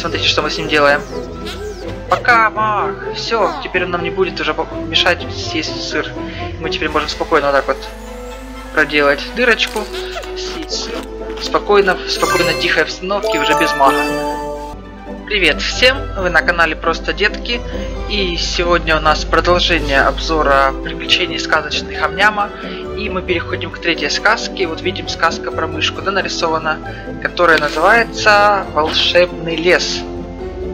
Смотрите, что мы с ним делаем. Пока, Мах! Все, теперь он нам не будет уже мешать съесть сыр. Мы теперь можем спокойно вот так вот проделать дырочку, съесть сыр. Спокойно, спокойно тихой обстановке, уже без мага. Привет всем, вы на канале Просто Детки, и сегодня у нас продолжение обзора приключений сказочных Амняма, и мы переходим к третьей сказке, вот видим сказка про мышку, да, нарисована, которая называется «Волшебный лес».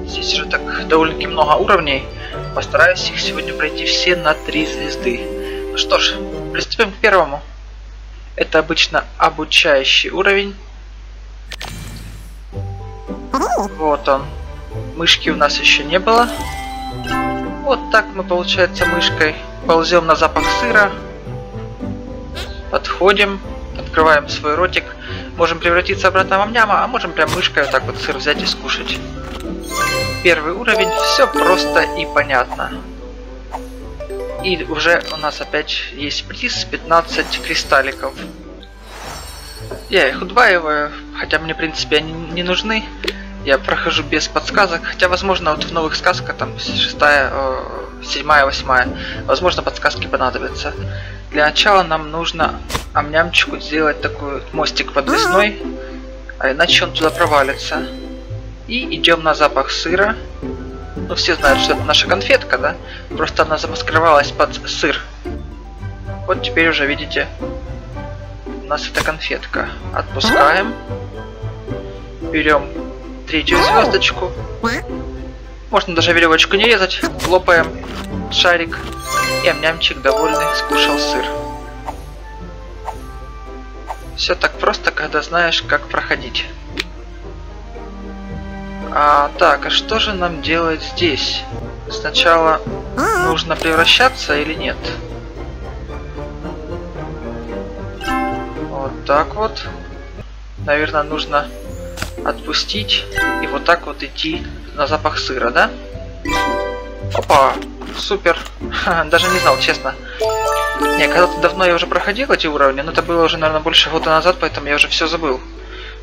Здесь уже так довольно-таки много уровней, постараюсь их сегодня пройти все на три звезды. Ну что ж, приступим к первому. Это обычно обучающий уровень. Вот он. Мышки у нас еще не было. Вот так мы, получается, мышкой ползем на запах сыра. Подходим, открываем свой ротик. Можем превратиться обратно в амняма, а можем прям мышкой вот так вот сыр взять и скушать. Первый уровень, все просто и понятно. И уже у нас опять есть приз 15 кристалликов. Я их удваиваю, хотя мне в принципе они не нужны я прохожу без подсказок, хотя, возможно, вот в новых сказках, там, шестая, седьмая, восьмая, возможно, подсказки понадобятся. Для начала нам нужно амнямчику сделать такой мостик подвесной, а иначе он туда провалится. И идем на запах сыра. Ну, все знают, что это наша конфетка, да? Просто она замаскировалась под сыр. Вот теперь уже видите, у нас это конфетка. Отпускаем. Берем третью звездочку. Можно даже веревочку не резать. Лопаем шарик. И амнямчик довольный скушал сыр. Все так просто, когда знаешь, как проходить. А, так, а что же нам делать здесь? Сначала нужно превращаться или нет? Вот так вот. Наверное, нужно отпустить и вот так вот идти на запах сыра, да? Опа, супер. Даже не знал, честно. Не, когда-то давно я уже проходил эти уровни, но это было уже, наверное, больше года назад, поэтому я уже все забыл.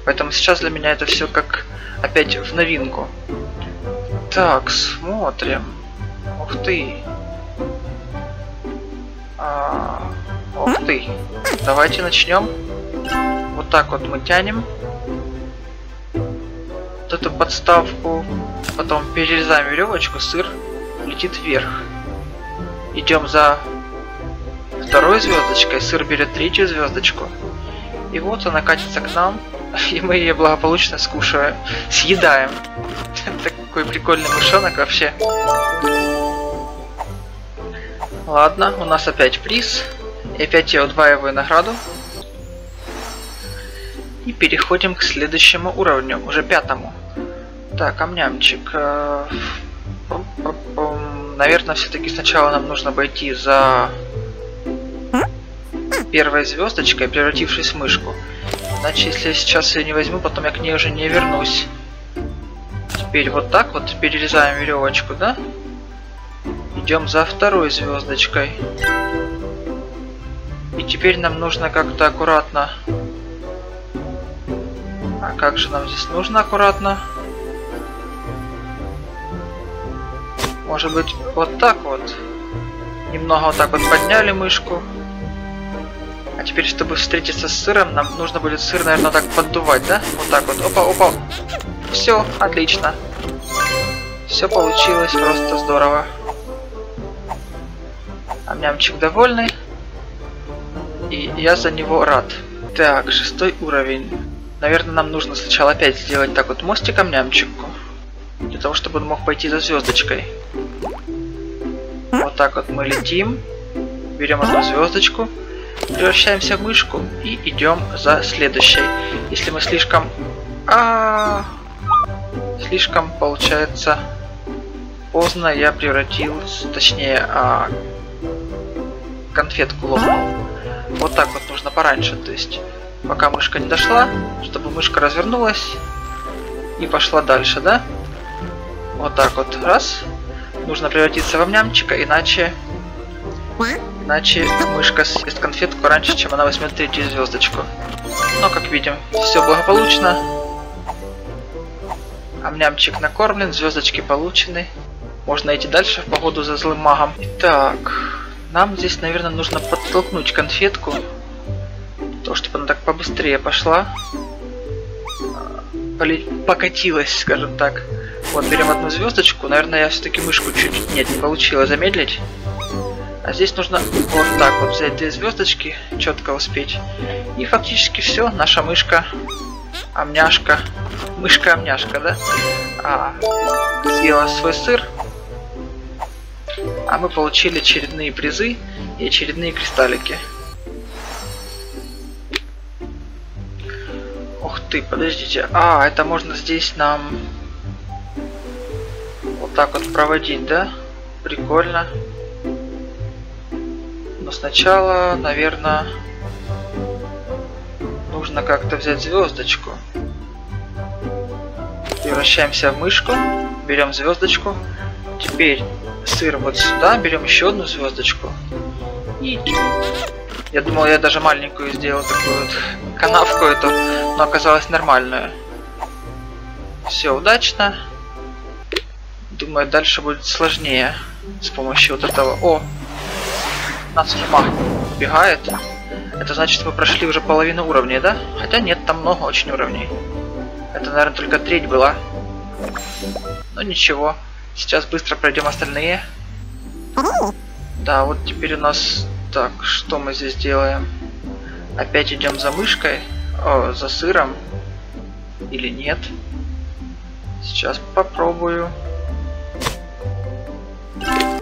Поэтому сейчас для меня это все как опять в новинку. Так, смотрим. Ух ты. А, ух ты. Давайте начнем. Вот так вот мы тянем эту подставку, потом перерезаем веревочку, сыр летит вверх. Идем за второй звездочкой, сыр берет третью звездочку. И вот она катится к нам, и мы ее благополучно скушаем, съедаем. Такой прикольный мышонок вообще. Ладно, у нас опять приз. И опять я удваиваю награду. И переходим к следующему уровню, уже пятому. Так, амнямчик. Э, Наверное, все-таки сначала нам нужно обойти за первой звездочкой, превратившись в мышку. Иначе, если я сейчас ее не возьму, потом я к ней уже не вернусь. Теперь вот так вот перерезаем веревочку, да? Идем за второй звездочкой. И теперь нам нужно как-то аккуратно... А как же нам здесь нужно аккуратно? Может быть, вот так вот. Немного вот так вот подняли мышку. А теперь, чтобы встретиться с сыром, нам нужно будет сыр, наверное, так поддувать, да? Вот так вот. Опа, опа. Все, отлично. Все получилось просто здорово. Амнямчик довольный. И я за него рад. Так, шестой уровень. Наверное, нам нужно сначала опять сделать так вот мостик амнямчику. Для того, чтобы он мог пойти за звездочкой. Вот так вот мы летим. Берем одну звездочку. Превращаемся в мышку и идем за следующей. Если мы слишком... А, -а, -а слишком получается поздно я превратился, точнее, а, конфетку лопнул. Вот так вот нужно пораньше, то есть пока мышка не дошла, чтобы мышка развернулась и пошла дальше, да? Вот так вот, раз. Нужно превратиться в амнямчика, иначе... Иначе мышка съест конфетку раньше, чем она возьмет третью звездочку. Но, как видим, все благополучно. Амнямчик накормлен, звездочки получены. Можно идти дальше в погоду за злым магом. Итак, нам здесь, наверное, нужно подтолкнуть конфетку. То, чтобы она так побыстрее пошла. Покатилась, скажем так. Вот, берем одну звездочку. Наверное, я все-таки мышку чуть... Нет, не получилось замедлить. А здесь нужно вот так вот взять две звездочки, четко успеть. И фактически все, наша мышка, амняшка, мышка-амняшка, да? А, съела свой сыр. А мы получили очередные призы и очередные кристаллики. Ух ты, подождите. А, это можно здесь нам так вот проводить, да? Прикольно сначала, наверное, нужно как-то взять звездочку. Превращаемся в мышку, берем звездочку. Теперь сыр вот сюда, берем еще одну звездочку. И я думал, я даже маленькую сделал такую вот канавку эту, но оказалось нормальную. Все удачно. Думаю, дальше будет сложнее с помощью вот этого. О, нас маг убегает. Это значит, мы прошли уже половину уровней, да? Хотя нет, там много очень уровней. Это, наверное, только треть была. Но ничего. Сейчас быстро пройдем остальные. Да, вот теперь у нас... Так, что мы здесь делаем? Опять идем за мышкой. О, за сыром. Или нет? Сейчас попробую.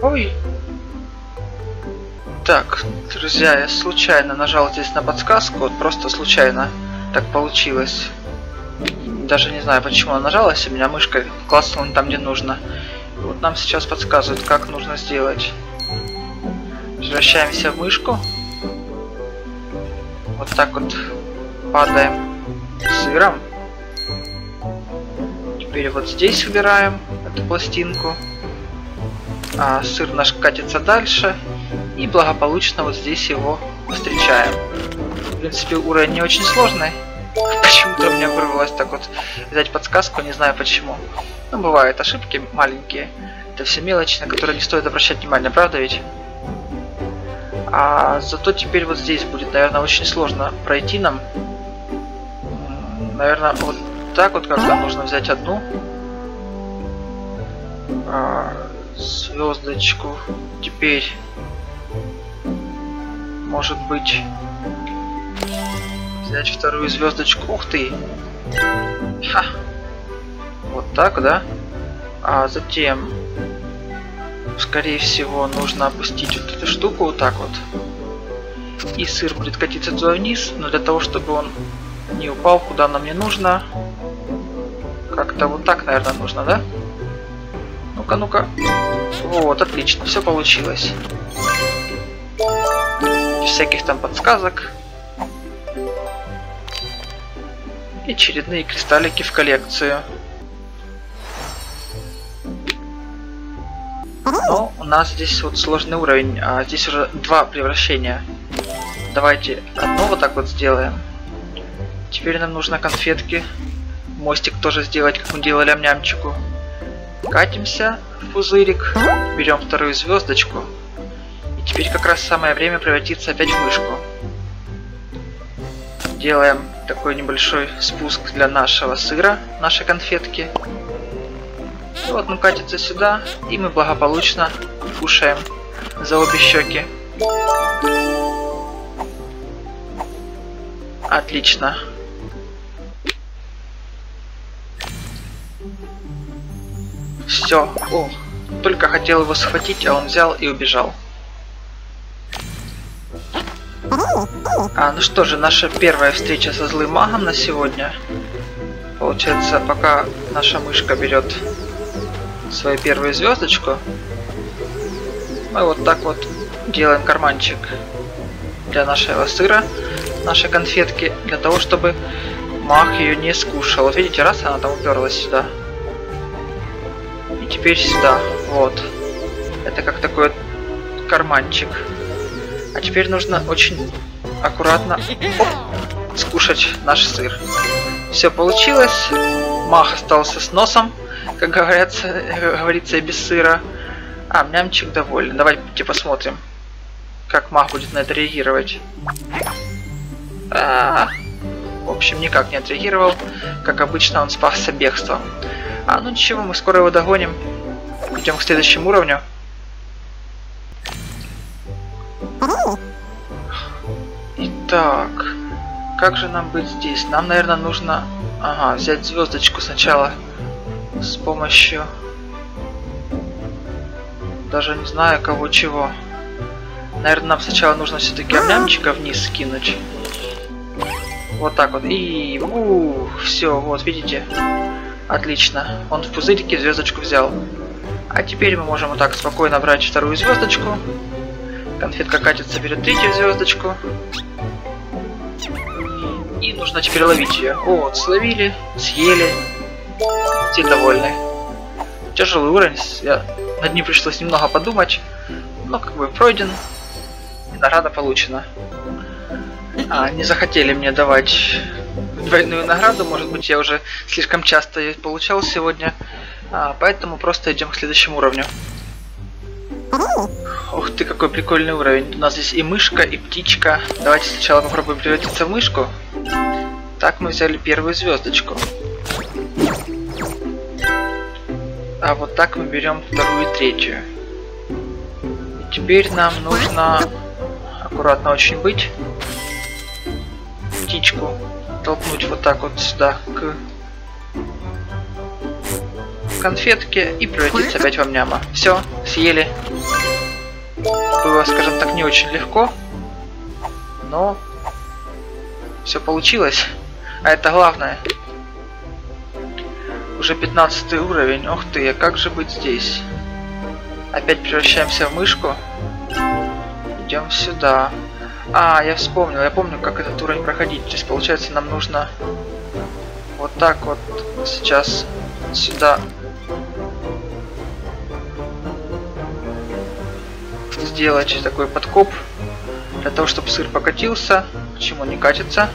Ой, так, друзья, я случайно нажал здесь на подсказку, вот просто случайно так получилось. Даже не знаю, почему она нажалась, у меня мышкой класснула там, где нужно. И вот нам сейчас подсказывают, как нужно сделать. Возвращаемся в мышку. Вот так вот падаем сыром. Теперь вот здесь выбираем эту пластинку. А сыр наш катится дальше. И благополучно вот здесь его встречаем. В принципе, уровень не очень сложный. Почему-то у меня вырвалось так вот взять подсказку, не знаю почему. Ну, бывают ошибки маленькие. Это все мелочи, на которые не стоит обращать внимание, правда ведь? А зато теперь вот здесь будет, наверное, очень сложно пройти нам. Наверное, вот так вот как-то нужно взять одну а, звездочку. Теперь может быть взять вторую звездочку. Ух ты! Ха! Вот так, да? А затем, скорее всего, нужно опустить вот эту штуку вот так вот. И сыр будет катиться туда вниз, но для того, чтобы он не упал куда нам не нужно, как-то вот так, наверное, нужно, да? Ну-ка, ну-ка. Вот, отлично, все получилось всяких там подсказок. И очередные кристаллики в коллекцию. Но у нас здесь вот сложный уровень, а здесь уже два превращения. Давайте одно вот так вот сделаем. Теперь нам нужно конфетки. Мостик тоже сделать, как мы делали амнямчику. Катимся в пузырик. Берем вторую звездочку. И теперь как раз самое время превратиться опять в мышку. Делаем такой небольшой спуск для нашего сыра, нашей конфетки. И вот он катится сюда, и мы благополучно кушаем за обе щеки. Отлично. Все. О, только хотел его схватить, а он взял и убежал. А, ну что же, наша первая встреча со злым магом на сегодня. Получается, пока наша мышка берет свою первую звездочку, мы вот так вот делаем карманчик для нашего сыра, нашей конфетки, для того, чтобы маг ее не скушал. Видите, раз она там уперлась сюда. Теперь сюда. Вот. Это как такой вот карманчик. А теперь нужно очень аккуратно оп, скушать наш сыр. Все получилось. Мах остался с носом. как говорится, говорится и без сыра. А, мямчик доволен. Давайте посмотрим, как маг будет на это реагировать. А -а -а. В общем, никак не отреагировал. Как обычно, он спасся бегством. А, ну ничего, мы скоро его догоним. Идем к следующему уровню. Итак, как же нам быть здесь? Нам, наверное, нужно... Ага, взять звездочку сначала с помощью... Даже не знаю, кого чего. Наверное, нам сначала нужно все-таки амнямчика вниз скинуть. Вот так вот. И у, все, вот, видите? Отлично. Он в пузырьке звездочку взял. А теперь мы можем вот так спокойно брать вторую звездочку. Конфетка катится, берет третью звездочку. И нужно теперь ловить ее. Вот, словили, съели. Все довольны. Тяжелый уровень, я над ним пришлось немного подумать. Но как бы пройден. Награда получена. А, не захотели мне давать двойную награду, может быть я уже слишком часто ее получал сегодня. А, поэтому просто идем к следующему уровню. Ух ты, какой прикольный уровень. У нас здесь и мышка, и птичка. Давайте сначала попробуем превратиться в мышку. Так мы взяли первую звездочку. А вот так мы берем вторую и третью. И теперь нам нужно аккуратно очень быть. Птичку толкнуть вот так вот сюда к конфетке и превратиться опять в амняма. Все, съели. Было, скажем так, не очень легко, но все получилось. А это главное. Уже 15 уровень. Ух ты, а как же быть здесь? Опять превращаемся в мышку. Идем сюда. А, я вспомнил. Я помню, как этот уровень проходить. То есть, получается, нам нужно вот так вот сейчас сюда сделать такой подкоп для того, чтобы сыр покатился. Почему не катится?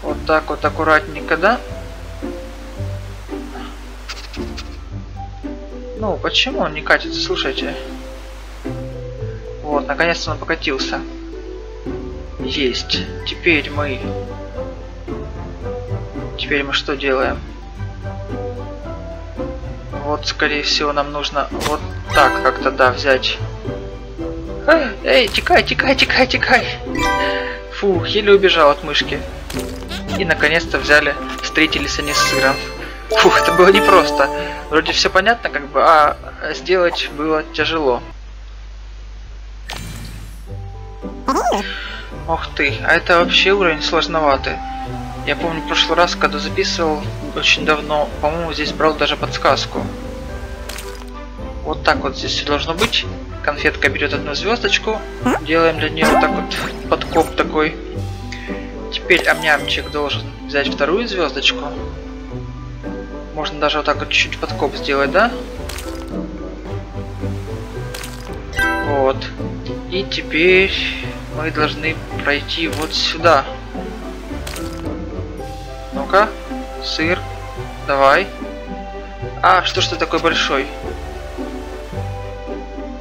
Вот так вот аккуратненько, да? Ну, почему он не катится, слушайте? Вот, наконец-то он покатился. Есть. Теперь мы... Теперь мы что делаем? Вот, скорее всего, нам нужно вот так как-то, да, взять. Эй, эй, тикай, тикай, тикай, тикай. Фу, еле убежал от мышки. И наконец-то взяли, встретились они с сыром. Фух, это было непросто. Вроде все понятно, как бы, а сделать было тяжело. Ох ты, а это вообще уровень сложноватый. Я помню в прошлый раз, когда записывал очень давно, по-моему, здесь брал даже подсказку. Вот так вот здесь все должно быть. Конфетка берет одну звездочку. Делаем для нее вот так вот подкоп такой. Теперь амнямчик должен взять вторую звездочку. Можно даже вот так вот чуть-чуть подкоп сделать, да? Вот. И теперь мы должны пройти вот сюда. Ну-ка, сыр, давай. А, что ж ты такой большой?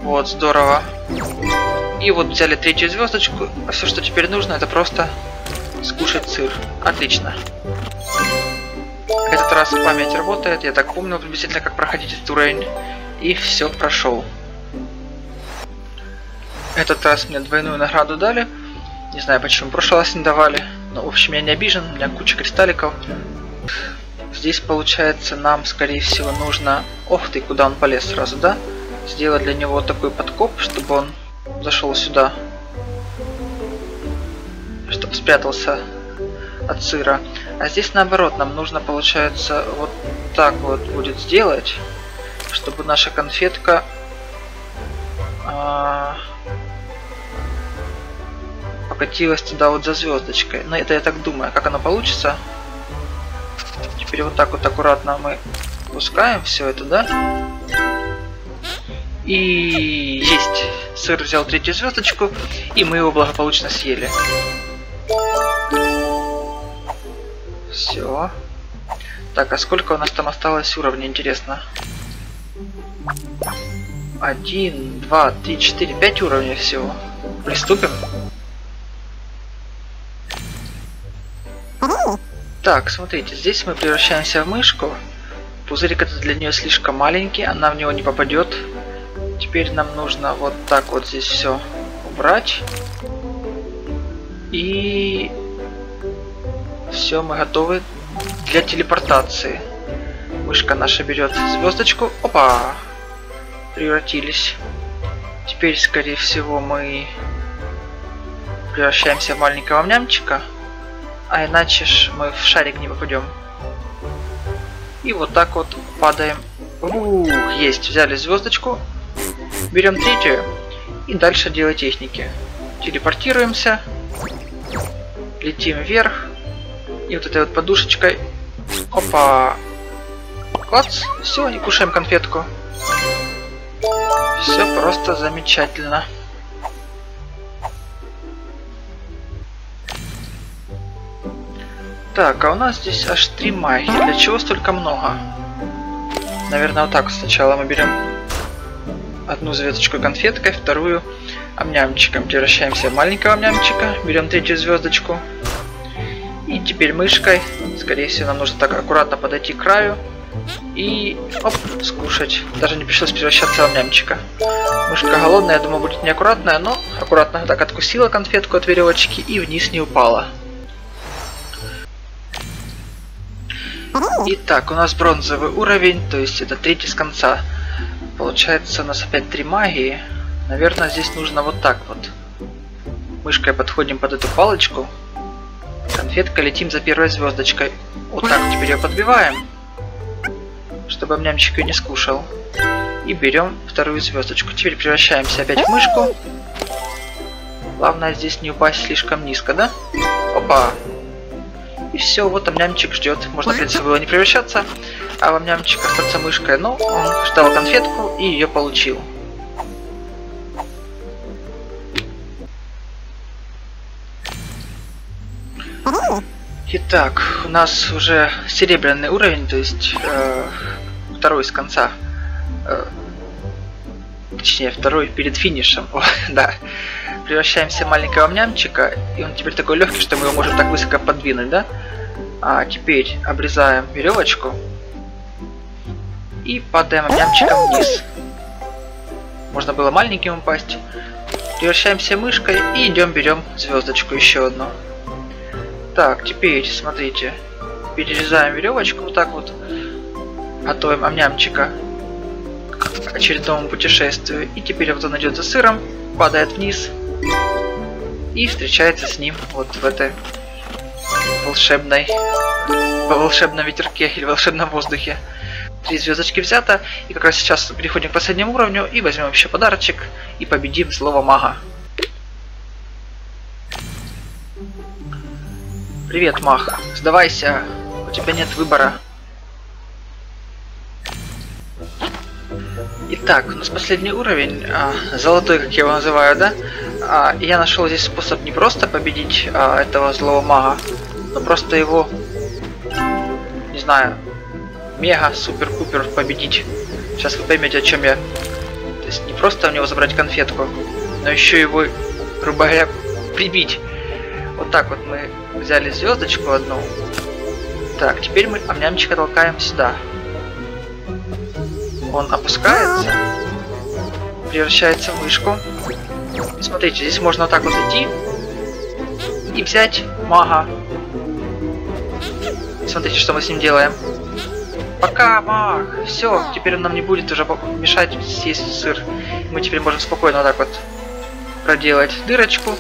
Вот, здорово. И вот взяли третью звездочку. А все, что теперь нужно, это просто скушать сыр. Отлично. Этот раз память работает. Я так помню приблизительно, как проходить этот уровень. И все, прошел. Этот раз мне двойную награду дали. Не знаю, почему в прошлый раз не давали. Но, в общем, я не обижен. У меня куча кристалликов. Здесь, получается, нам, скорее всего, нужно... Ох ты, куда он полез сразу, да? Сделать для него такой подкоп, чтобы он зашел сюда. Чтобы спрятался от сыра. А здесь наоборот, нам нужно, получается, вот так вот будет сделать, чтобы наша конфетка... А покатилась туда вот за звездочкой. Но это я так думаю. Как оно получится? Теперь вот так вот аккуратно мы пускаем все это, да? И есть. Сыр взял третью звездочку, и мы его благополучно съели. Все. Так, а сколько у нас там осталось уровней, интересно? Один, два, три, четыре, пять уровней всего. Приступим. Так, смотрите, здесь мы превращаемся в мышку. Пузырик этот для нее слишком маленький, она в него не попадет. Теперь нам нужно вот так вот здесь все убрать. И все, мы готовы для телепортации. Мышка наша берет звездочку. Опа! Превратились. Теперь, скорее всего, мы превращаемся в маленького нямчика. А иначе ж мы в шарик не попадем. И вот так вот падаем. Ух, есть, взяли звездочку. Берем третью. И дальше делать техники. Телепортируемся. Летим вверх. И вот этой вот подушечкой. Опа. Клац. Все, и кушаем конфетку. Все просто замечательно. Так, а у нас здесь аж три магии. Для чего столько много? Наверное, вот так сначала мы берем одну звездочку конфеткой, вторую амнямчиком. Превращаемся в маленького амнямчика. Берем третью звездочку. И теперь мышкой, скорее всего, нам нужно так аккуратно подойти к краю. И оп, скушать. Даже не пришлось превращаться в амнямчика. Мышка голодная, я думаю, будет неаккуратная, но аккуратно так откусила конфетку от веревочки и вниз не упала. Итак, у нас бронзовый уровень, то есть это третий с конца. Получается у нас опять три магии. Наверное, здесь нужно вот так вот. Мышкой подходим под эту палочку. Конфетка летим за первой звездочкой. Вот так теперь ее подбиваем. Чтобы мнямчик ее не скушал. И берем вторую звездочку. Теперь превращаемся опять в мышку. Главное здесь не упасть слишком низко, да? Опа! И все, вот там нямчик ждет. Можно, в принципе, было не превращаться, а вам нямчик остаться мышкой. Но он ждал конфетку и ее получил. Итак, у нас уже серебряный уровень, то есть э, второй с конца. Э, точнее, второй перед финишем. О, да. Превращаемся в маленького нямчика, и он теперь такой легкий, что мы его можем так высоко подвинуть, да? А теперь обрезаем веревочку и падаем нямчиком вниз. Можно было маленьким упасть. Превращаемся мышкой и идем берем звездочку еще одну. Так, теперь, смотрите. Перерезаем веревочку вот так вот. Готовим амнямчика к очередному путешествию. И теперь вот он идет за сыром, падает вниз. И встречается с ним вот в этой волшебной... По волшебном ветерке или волшебном воздухе. Три звездочки взято. И как раз сейчас переходим к последнему уровню и возьмем еще подарочек. И победим злого мага. Привет, Мах. Сдавайся. У тебя нет выбора. Итак, у нас последний уровень, а, золотой, как я его называю, да? А, я нашел здесь способ не просто победить а, этого злого мага, но просто его, не знаю, мега супер-пупер победить. Сейчас вы поймете, о чем я. То есть не просто у него забрать конфетку, но еще его, грубо говоря, прибить. Вот так вот мы взяли звездочку одну. Так, теперь мы амнямчика толкаем сюда. Он опускается, превращается в мышку. И смотрите, здесь можно вот так вот идти и взять мага. Смотрите, что мы с ним делаем. Пока, маг! Все, теперь он нам не будет уже мешать съесть сыр. Мы теперь можем спокойно вот так вот проделать дырочку,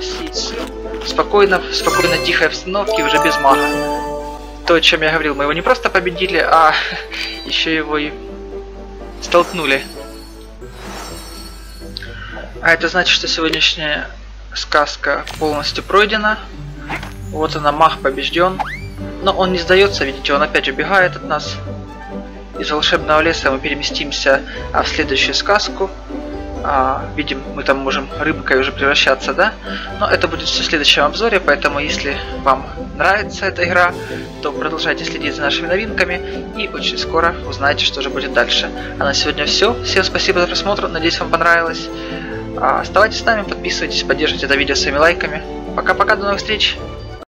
съесть сыр спокойно, в спокойно тихой обстановке, уже без мага. То, о чем я говорил, мы его не просто победили, а еще его и столкнули. А это значит, что сегодняшняя сказка полностью пройдена. Вот она, маг побежден. Но он не сдается, видите, он опять убегает от нас. Из волшебного леса мы переместимся а в следующую сказку. А, видим, мы там можем рыбкой уже превращаться, да? Но это будет все в следующем обзоре, поэтому если вам нравится эта игра, то продолжайте следить за нашими новинками и очень скоро узнаете, что же будет дальше. А на сегодня все. Всем спасибо за просмотр, надеюсь вам понравилось. А, оставайтесь с нами, подписывайтесь, поддерживайте это видео своими лайками. Пока-пока, до новых встреч!